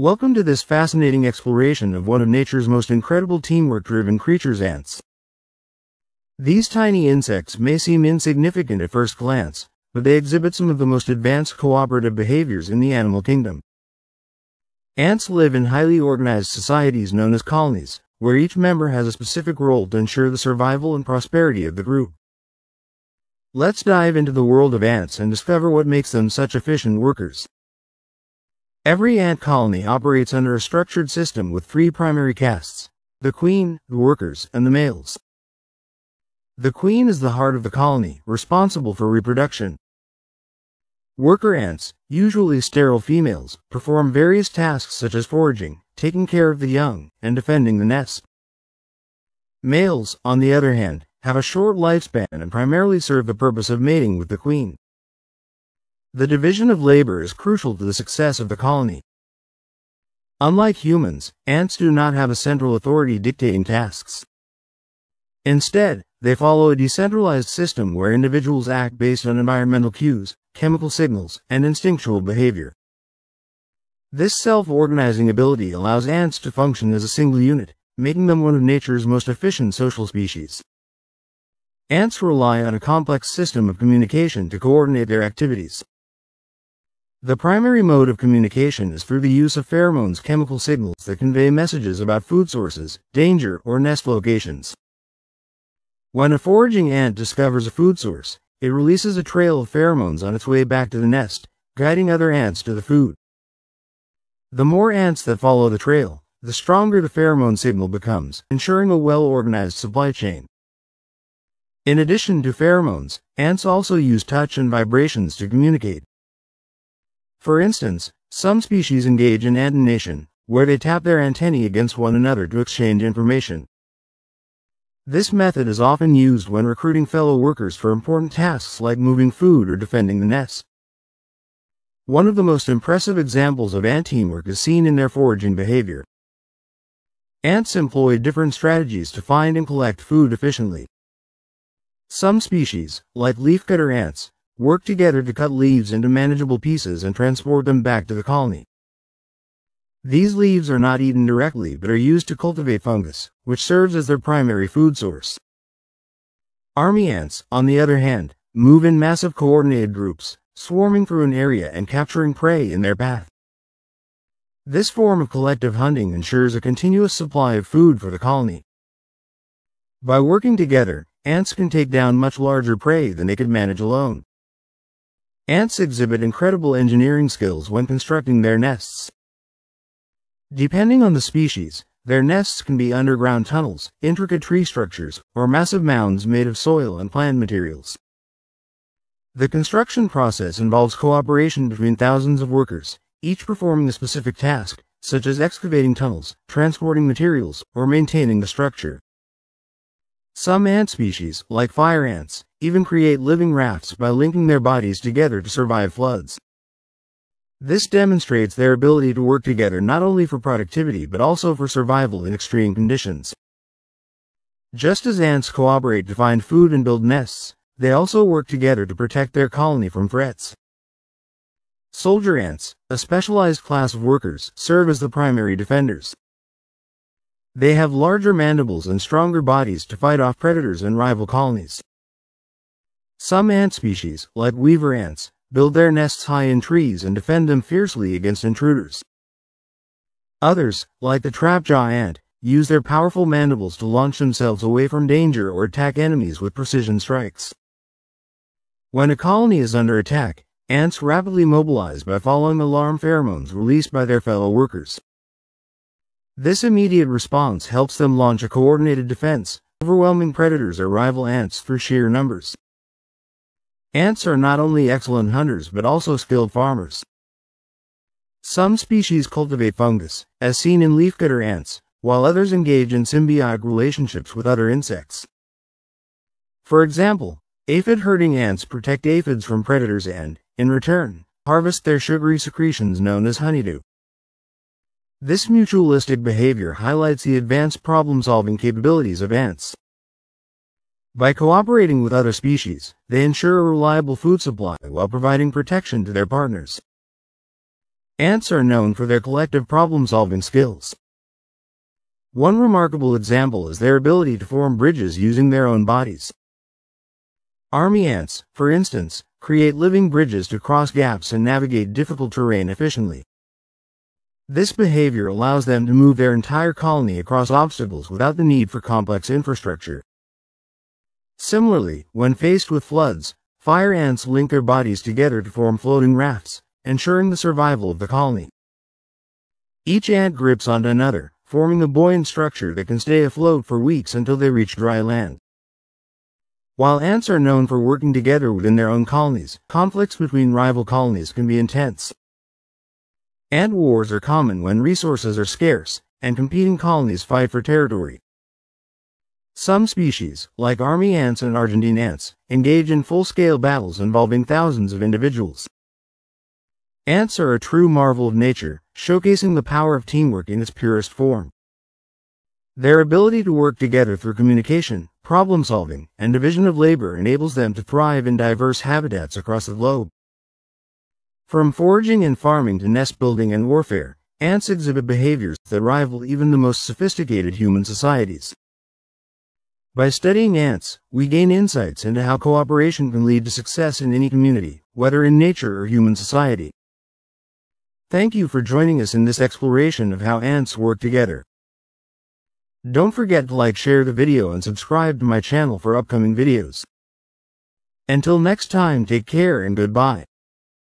Welcome to this fascinating exploration of one of nature's most incredible teamwork-driven creatures ants. These tiny insects may seem insignificant at first glance, but they exhibit some of the most advanced cooperative behaviors in the animal kingdom. Ants live in highly organized societies known as colonies, where each member has a specific role to ensure the survival and prosperity of the group. Let's dive into the world of ants and discover what makes them such efficient workers. Every ant colony operates under a structured system with three primary castes, the queen, the workers, and the males. The queen is the heart of the colony, responsible for reproduction. Worker ants, usually sterile females, perform various tasks such as foraging, taking care of the young, and defending the nest. Males, on the other hand, have a short lifespan and primarily serve the purpose of mating with the queen. The division of labor is crucial to the success of the colony. Unlike humans, ants do not have a central authority dictating tasks. Instead, they follow a decentralized system where individuals act based on environmental cues, chemical signals, and instinctual behavior. This self-organizing ability allows ants to function as a single unit, making them one of nature's most efficient social species. Ants rely on a complex system of communication to coordinate their activities. The primary mode of communication is through the use of pheromones chemical signals that convey messages about food sources, danger, or nest locations. When a foraging ant discovers a food source, it releases a trail of pheromones on its way back to the nest, guiding other ants to the food. The more ants that follow the trail, the stronger the pheromone signal becomes, ensuring a well-organized supply chain. In addition to pheromones, ants also use touch and vibrations to communicate. For instance, some species engage in antennation, where they tap their antennae against one another to exchange information. This method is often used when recruiting fellow workers for important tasks like moving food or defending the nest. One of the most impressive examples of ant teamwork is seen in their foraging behavior. Ants employ different strategies to find and collect food efficiently. Some species, like leafcutter ants, work together to cut leaves into manageable pieces and transport them back to the colony. These leaves are not eaten directly but are used to cultivate fungus, which serves as their primary food source. Army ants, on the other hand, move in massive coordinated groups, swarming through an area and capturing prey in their path. This form of collective hunting ensures a continuous supply of food for the colony. By working together, ants can take down much larger prey than they could manage alone. Ants exhibit incredible engineering skills when constructing their nests. Depending on the species, their nests can be underground tunnels, intricate tree structures, or massive mounds made of soil and plant materials. The construction process involves cooperation between thousands of workers, each performing a specific task, such as excavating tunnels, transporting materials, or maintaining the structure. Some ant species, like fire ants, even create living rafts by linking their bodies together to survive floods. This demonstrates their ability to work together not only for productivity but also for survival in extreme conditions. Just as ants cooperate to find food and build nests, they also work together to protect their colony from threats. Soldier ants, a specialized class of workers, serve as the primary defenders. They have larger mandibles and stronger bodies to fight off predators and rival colonies. Some ant species, like weaver ants, build their nests high in trees and defend them fiercely against intruders. Others, like the trapjaw ant, use their powerful mandibles to launch themselves away from danger or attack enemies with precision strikes. When a colony is under attack, ants rapidly mobilize by following alarm pheromones released by their fellow workers. This immediate response helps them launch a coordinated defense, overwhelming predators or rival ants through sheer numbers. Ants are not only excellent hunters but also skilled farmers. Some species cultivate fungus, as seen in leafcutter ants, while others engage in symbiotic relationships with other insects. For example, aphid herding ants protect aphids from predators and, in return, harvest their sugary secretions known as honeydew. This mutualistic behavior highlights the advanced problem-solving capabilities of ants. By cooperating with other species, they ensure a reliable food supply while providing protection to their partners. Ants are known for their collective problem-solving skills. One remarkable example is their ability to form bridges using their own bodies. Army ants, for instance, create living bridges to cross gaps and navigate difficult terrain efficiently. This behavior allows them to move their entire colony across obstacles without the need for complex infrastructure. Similarly, when faced with floods, fire ants link their bodies together to form floating rafts, ensuring the survival of the colony. Each ant grips onto another, forming a buoyant structure that can stay afloat for weeks until they reach dry land. While ants are known for working together within their own colonies, conflicts between rival colonies can be intense. Ant wars are common when resources are scarce, and competing colonies fight for territory. Some species, like army ants and Argentine ants, engage in full-scale battles involving thousands of individuals. Ants are a true marvel of nature, showcasing the power of teamwork in its purest form. Their ability to work together through communication, problem solving, and division of labor enables them to thrive in diverse habitats across the globe. From foraging and farming to nest building and warfare, ants exhibit behaviors that rival even the most sophisticated human societies. By studying ants, we gain insights into how cooperation can lead to success in any community, whether in nature or human society. Thank you for joining us in this exploration of how ants work together. Don't forget to like share the video and subscribe to my channel for upcoming videos. Until next time take care and goodbye.